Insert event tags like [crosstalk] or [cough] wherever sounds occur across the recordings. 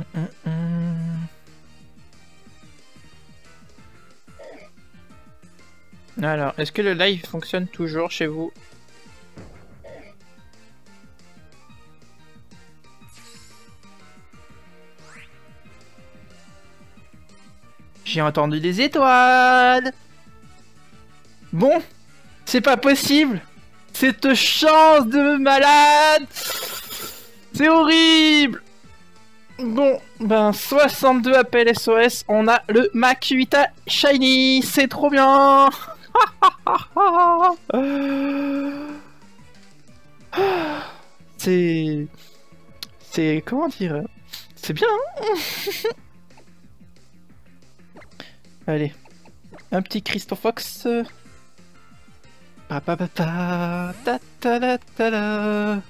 Mm, mm, mm. Alors, est-ce que le live fonctionne toujours chez vous? J'ai entendu des étoiles. Bon C'est pas possible. Cette chance de malade. C'est horrible. Bon, ben 62 appels SOS, on a le Mac 8A Shiny, c'est trop bien. [laughs] C'est... C'est... comment dire C'est bien hein. [laughs] Allez, un petit Christophox. Pa pa pa pa ta ta la ta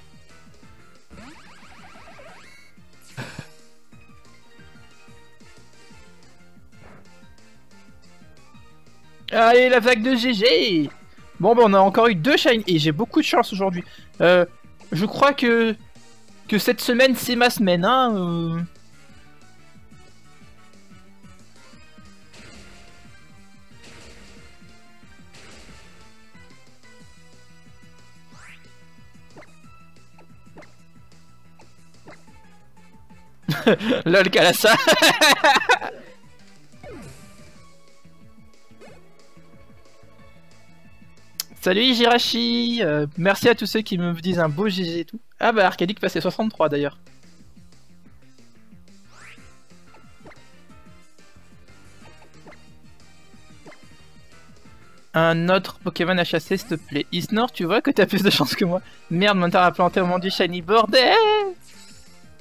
Allez, la vague de GG Bon, bah, on a encore eu deux shiny, et j'ai beaucoup de chance aujourd'hui. Euh, je crois que... Que cette semaine, c'est ma semaine, hein. euh. [laughs] Lol, Kalassa [laughs] Salut Jirachi euh, Merci à tous ceux qui me disent un beau GG et tout. Ah bah Arcadic passait 63 d'ailleurs. Un autre Pokémon à chasser s'il te plaît. Isnor, tu vois que t'as plus de chance que moi. Merde, mon a planté au monde du Shiny Bordel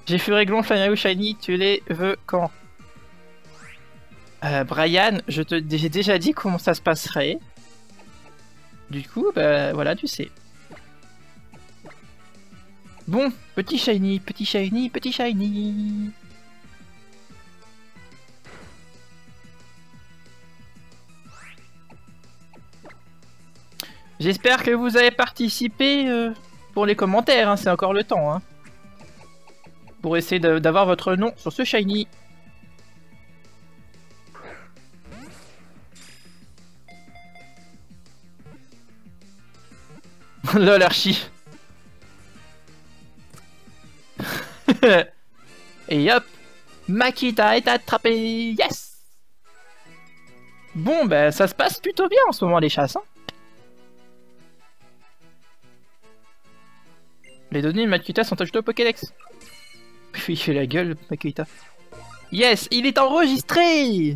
J'ai fait Réglon, ou Shiny, tu les veux quand euh, Brian, je te j'ai déjà dit comment ça se passerait. Du coup, bah voilà, tu sais. Bon, petit shiny, petit shiny, petit shiny. J'espère que vous avez participé euh, pour les commentaires, hein, c'est encore le temps. Hein, pour essayer d'avoir votre nom sur ce shiny. [laughs] Lol, Archie. [laughs] Et hop Makita est attrapé Yes Bon, ben, ça se passe plutôt bien en ce moment, les chasses. Hein les données de Makita sont ajoutées au Pokédex. [laughs] Il fait la gueule, Makita. Yes, il est enregistré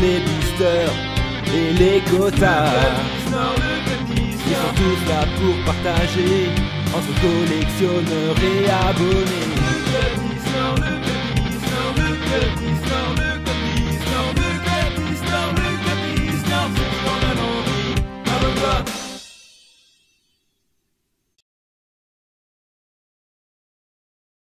Les boosters et les quotas. Ils sont tous là pour partager entre collectionneurs et abonnés.